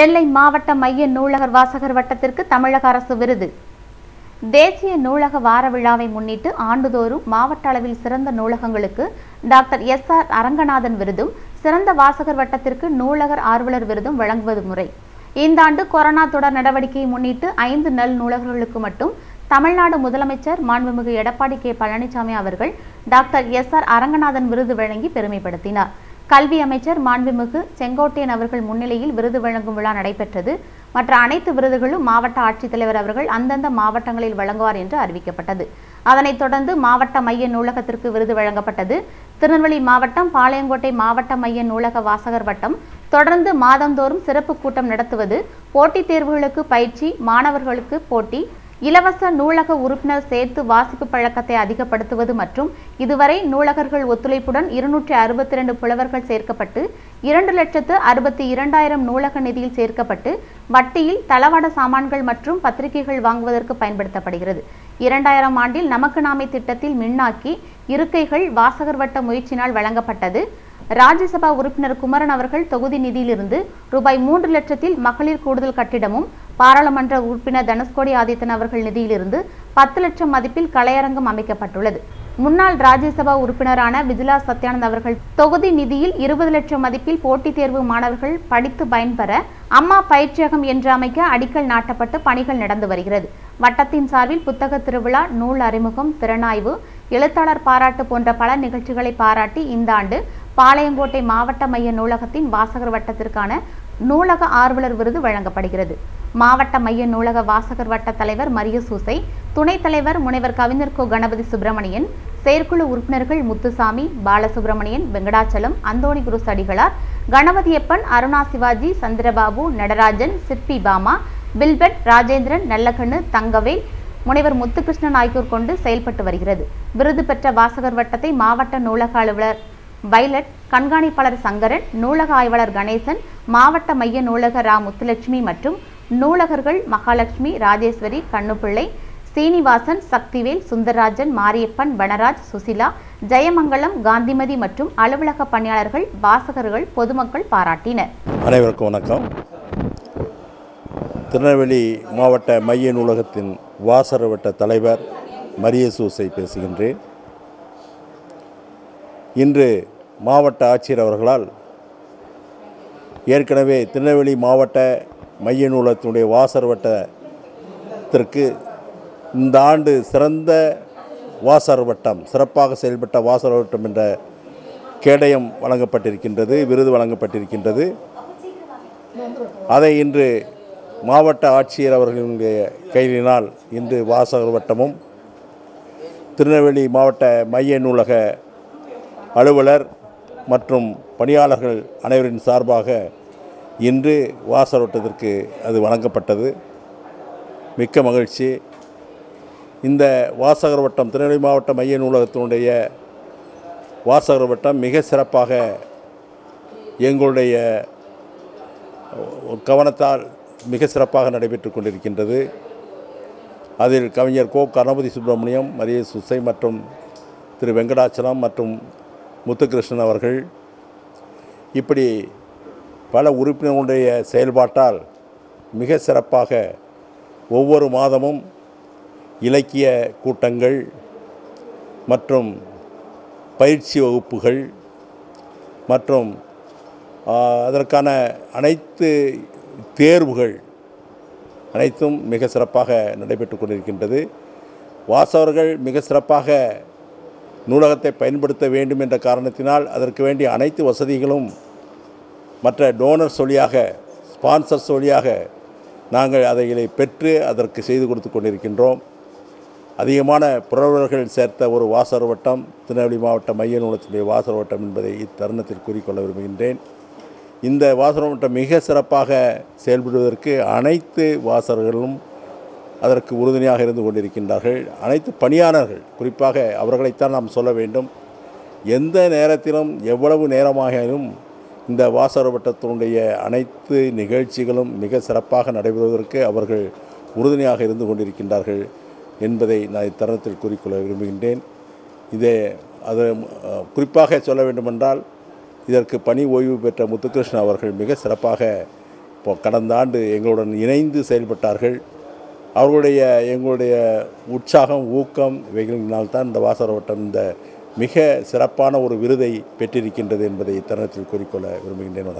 நெல்லை மாவட்ட மைய நூலகர் வாசகர் வட்டத்திற்கு தமிழக அரசு விருது. தேசிய நூலக வார விழாவை முன்னிட்டு ஆண்டுதோறும் மாவட்ட அளவில் சிறந்த நூலகங்களுக்கு டாக்டர் எஸ் ஆர் அரங்கநாதன் விருதும் சிறந்த வாசகர் வட்டத்திற்கு நூலகர் ஆர்வலர் விருதும் வழங்குவது முறை. இந்த ஆண்டு கொரோனா தொடர் நடவடிக்கையை முன்னிட்டு ஐந்து நல் நூலகர்களுக்கு மட்டும் தமிழ்நாடு முதலமைச்சர் மாண்புமிகு எடப்பாடி கே பழனிசாமி அவர்கள் டாக்டர் எஸ் ஆர் அரங்கநாதன் விருது வழங்கி பெருமைப்படுத்தினார். கல்வி அமைச்சர் மாண்புமிகு செங்கோட்டையன் அவர்கள் முன்னிலையில் விருது வழங்கும் விழா நடைபெற்றது. மற்ற அனைத்து விருதுகளும் மாவட்ட ஆட்சித்தலைவர் அவர்கள் அந்தந்த மாவட்டங்களில் வழங்குவார் என்று அறிவிக்கப்பட்டது. அதனைத் தொடர்ந்து மாவட்ட மைய நூலகத்திற்கு விருது வழங்கப்பட்டது. திருநெல்வேலி மாவட்டம் பாளையங்கோட்டை மாவட்ட மைய நூலக வாசகர் வட்டம். தொடர்ந்து மாதந்தோறும் சிறப்பு கூட்டம் நடத்துவது. போட்டித் தேர்வுகளுக்கு பயிற்சி மாணவர்களுக்கு போட்டி இலவச நூலக உறுப்பினர் சேர்த்து வாசிப்பு பழக்கத்தை அதிகப்படுத்துவது மற்றும் இதுவரை நூலகர்கள் ஒத்துழைப்புடன் இருநூற்றி அறுபத்தி இரண்டு புலவர்கள் சேர்க்கப்பட்டு இரண்டு லட்சத்து அறுபத்தி இரண்டாயிரம் நூலக நிதியில் சேர்க்கப்பட்டு வட்டியில் தளவாட சாமான்கள் மற்றும் பத்திரிகைகள் வாங்குவதற்கு பயன்படுத்தப்படுகிறது. இரண்டாயிரம் ஆண்டில் நமக்கு நாமே திட்டத்தில் மின்னாக்கி இருக்கைகள் வாசகர் வட்ட முயற்சியினால் வழங்கப்பட்டது. ராஜ்யசபா உறுப்பினர் குமரன் அவர்கள் தொகுதி நிதியிலிருந்து ரூபாய் மூன்று லட்சத்தில் மகளிர் கூடுதல் கட்டிடமும் பாராளுமன்ற உறுப்பினர் தனுஷ்கோடி ஆதித்தன் அவர்கள் நிதியிலிருந்து பத்து லட்சம் மதிப்பில் கலையரங்கம் அமைக்கப்பட்டுள்ளது. முன்னாள் ராஜ்யசபா உறுப்பினரான விஜிலா சத்யானந்த் அவர்கள் தொகுதி நிதியில் இருபது லட்சம் மதிப்பில் போட்டித் தேர்வு மாணவர்கள் படித்து பயன்பெற அம்மா பயிற்சியகம் என்று அமைக்க அடிக்கல் நாட்டப்பட்டு பணிகள் நடந்து வருகிறது. வட்டத்தின் சார்பில் புத்தக திருவிழா நூல் அறிமுகம் திறனாய்வு எழுத்தாளர் பாராட்டு போன்ற பல நிகழ்ச்சிகளை பாராட்டி இந்த ஆண்டு பாளையங்கோட்டை மாவட்ட மைய நூலகத்தின் வாசகர் வட்டத்திற்கான நூலக ஆர்வலர் விருது வழங்கப்படுகிறது. மாவட்ட மைய நூலக வாசகர் வட்ட தலைவர் மரிய சூசை துணைத் தலைவர் முனைவர் கவிஞர் கோ கணபதி சுப்பிரமணியன் செயற்குழு உறுப்பினர்கள் முத்துசாமி பாலசுப்பிரமணியன் வெங்கடாச்சலம் அந்தோணி குரு அடிகளார் கணபதியப்பன் அருணா சிவாஜி சந்திரபாபு நடராஜன் சிற்பி பாமா பில்பெட் ராஜேந்திரன் நல்லக்கண்ணு தங்கவேல் முனைவர் முத்துகிருஷ்ணன் ஆகியோர் கொண்டு செயல்பட்டு வருகிறது. விருது பெற்ற வாசகர் வட்டத்தை மாவட்ட நூலக அலுவலர் வைலட் கண்காணிப்பாளர் சங்கரன் நூலக ஆய்வாளர் கணேசன் மாவட்ட மைய நூலகர் ரா முத்துலட்சுமி மற்றும் நூலகர்கள் மகாலட்சுமி ராஜேஸ்வரி கண்ணுப்பிள்ளை சீனிவாசன் சக்திவேல் சுந்தரராஜன் மாரியப்பன் வனராஜ் சுசிலா ஜெயமங்கலம் காந்திமதி மற்றும் அலுவலக பணியாளர்கள் வாசகர்கள் பொதுமக்கள் பாராட்டினர். அனைவருக்கும் வணக்கம். திருநெல்வேலி மாவட்ட மைய நூலகத்தின் வாசர் வட்ட தலைவர் மரியசூசை பேசுகின்றேன். இன்று மாவட்ட ஆட்சியர் அவர்களால் ஏற்கனவே திருநெல்வேலி மாவட்ட மைய நூலகத்தினுடைய வாசர் வட்டத்திற்கு இந்த ஆண்டு சிறந்த வாசர் வட்டம் சிறப்பாக செயல்பட்ட வாசர் வட்டம் என்ற கேடயம் வழங்கப்பட்டிருக்கின்றது விருது வழங்கப்பட்டிருக்கின்றது. அதை இன்று மாவட்ட ஆட்சியர் அவர்களுடைய கையினால் இன்று வாசகர் வட்டமும் திருநெல்வேலி மாவட்ட மைய நூலக அலுவலர் மற்றும் பணியாளர்கள் அனைவரின் சார்பாக இன்று வாசரோட்டத்திற்கு அது வழங்கப்பட்டது. மிக்க மகிழ்ச்சி. இந்த வாசகர் வட்டம் திருநெல்வேலி மாவட்ட மைய நூலகத்தினுடைய வாசகர் வட்டம் மிக சிறப்பாக எங்களுடைய கவனத்தால் மிக சிறப்பாக நடைபெற்று கொண்டிருக்கின்றது. அதில் கவிஞர் கோ. கணபதி சுப்பிரமணியம் மரிய சுசை மற்றும் திரு வெங்கடாச்சலம் மற்றும் முத்துகிருஷ்ணன் அவர்கள் இப்படி பல உறுப்பினர்களுடைய செயல்பாட்டால் மிக சிறப்பாக ஒவ்வொரு மாதமும் இலக்கிய கூட்டங்கள் மற்றும் பயிற்சி வகுப்புகள் மற்றும் அதற்கான அனைத்து தேர்வுகள் அனைத்தும் மிக சிறப்பாக நடைபெற்று கொண்டிருக்கின்றது. வாசகர்கள் மிக சிறப்பாக நூலகத்தை பயன்படுத்த வேண்டும் என்ற காரணத்தினால் அதற்கு வேண்டிய அனைத்து வசதிகளும் மற்ற டோனர்ஸ் வழியாக ஸ்பான்சர்ஸ் வழியாக நாங்கள் அதைகளை பெற்று அதற்கு செய்து கொடுத்து கொண்டிருக்கின்றோம். அதிகமான புறவர்கள் சேர்த்த ஒரு வாசர் வட்டம் திருநெல்வேலி மாவட்ட மைய நூலத்தினுடைய வாசர் வட்டம் என்பதை இத்தருணத்தில் கூறிக்கொள்ள விரும்புகின்றேன். இந்த வாசர் வட்டம் மிக சிறப்பாக செயல்படுவதற்கு அனைத்து வாசகர்களும் அதற்கு உறுதுணையாக இருந்து கொண்டிருக்கின்றார்கள். அனைத்து பணியாளர்கள் குறிப்பாக அவர்களைத்தான் நாம் சொல்ல வேண்டும். எந்த நேரத்திலும் எவ்வளவு நேரமாகினும் இந்த வாசரவட்டத்தினுடைய அனைத்து நிகழ்ச்சிகளும் மிக சிறப்பாக நடைபெறுவதற்கு அவர்கள் உறுதுணையாக இருந்து கொண்டிருக்கின்றார்கள் என்பதை நான் இத்தருணத்தில் கூறிக்கொள்ள விரும்புகின்றேன். இதே அது குறிப்பாக சொல்ல வேண்டுமென்றால் இதற்கு பணி ஓய்வு பெற்ற முத்துகிருஷ்ணன் அவர்கள் மிக சிறப்பாக இப்போ கடந்த ஆண்டு எங்களுடன் இணைந்து செயல்பட்டார்கள். அவர்களுடைய எங்களுடைய உற்சாகம் ஊக்கம் இவைகளினால் தான் இந்த வாசரவட்டம் இந்த மிக சிறப்பான ஒரு விருதை பெற்றிருக்கின்றது என்பதை தருணத்தில் கூறிக்கொள்ள விரும்புகின்றேன்.